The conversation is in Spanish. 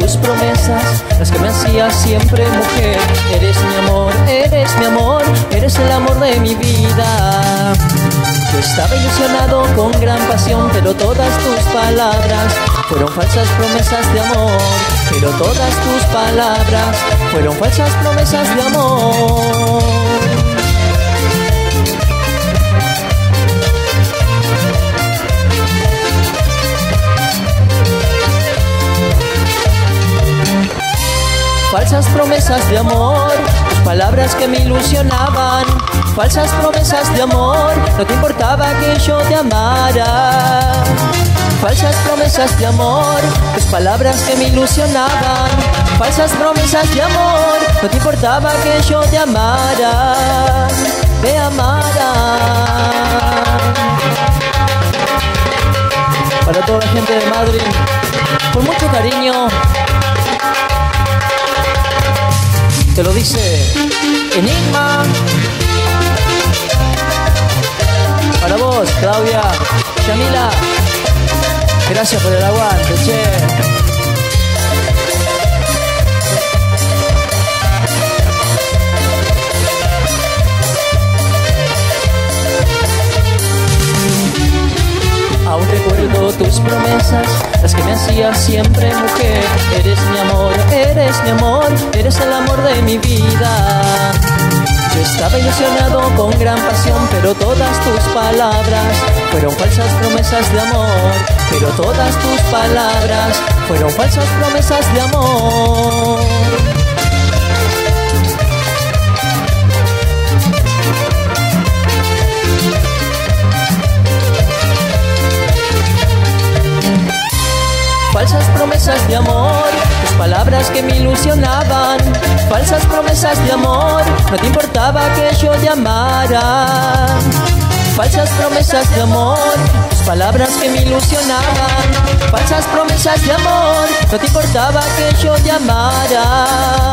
tus promesas, las que me hacías siempre mujer. Eres mi amor, eres mi amor, eres el amor de mi vida. Yo estaba ilusionado con gran pasión, pero todas tus palabras fueron falsas promesas de amor. Pero todas tus palabras fueron falsas promesas de amor. Falsas promesas de amor, tus palabras que me ilusionaban. Falsas promesas de amor, no te importaba que yo te amara. Falsas promesas de amor, tus palabras que me ilusionaban. Falsas promesas de amor, no te importaba que yo te amara. Te amara. Para toda la gente de Madrid, con mucho cariño, te lo dice Enigma. Para vos, Claudia, Yamila, gracias por el aguante, che. Tus promesas, las que me hacías siempre mujer. Eres mi amor, eres mi amor, eres el amor de mi vida. Yo estaba ilusionado con gran pasión, pero todas tus palabras fueron falsas promesas de amor. Pero todas tus palabras fueron falsas promesas de amor. De amor, tus palabras que me ilusionaban. Falsas promesas de amor, no te importaba que yo te amara. Falsas promesas de amor, tus palabras que me ilusionaban. Falsas promesas de amor, no te importaba que yo te amara.